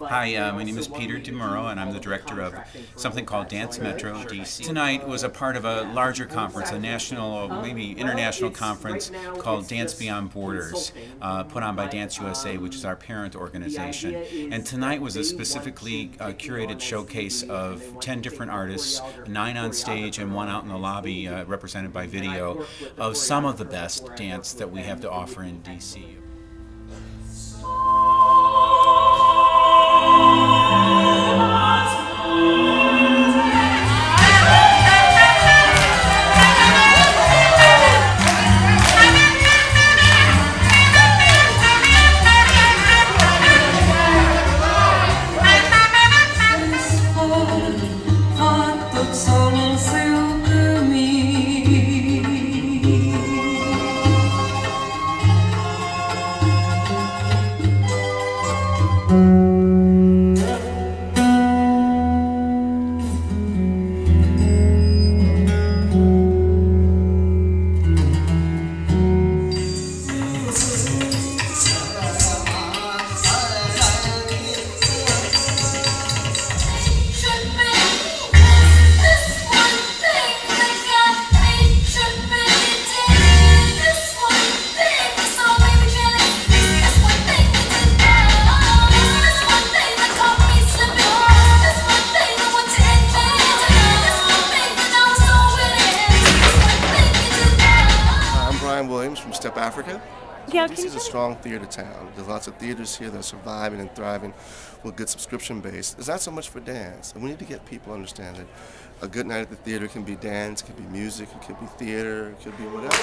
Hi, uh, my name is Peter DiMuro, and I'm the director of something called Dance Metro DC. Tonight was a part of a larger conference, a national, maybe international conference called Dance Beyond Borders, uh, put on by Dance USA, which is our parent organization. And tonight was a specifically uh, curated showcase of 10 different artists, nine on stage and one out in the lobby, uh, represented by video, of some of the best dance that we have to offer in DC. thank mm -hmm. you Brian Williams from Step Afrika. Yeah, this is a strong theater town. There's lots of theaters here that are surviving and thriving with good subscription base. It's not so much for dance, and we need to get people to understand that a good night at the theater can be dance, it can be music, it could be theater, it could be whatever.